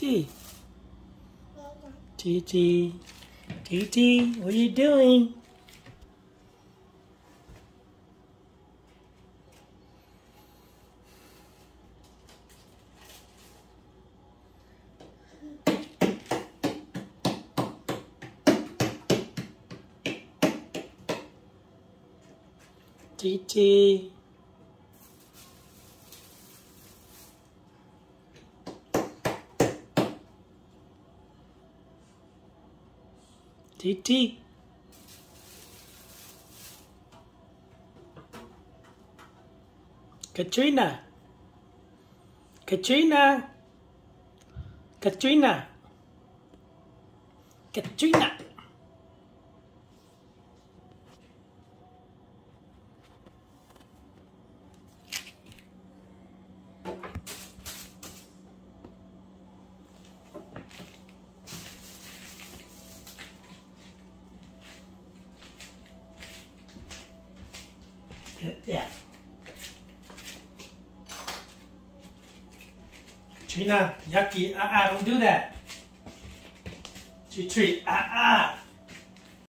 Gigi. Gigi. Gigi, what are you doing? Gigi. TT. Katrina. Katrina. Katrina. Katrina. Yeah. Trina, yucky. Uh-uh, don't do that. Treat, treat. Uh-uh.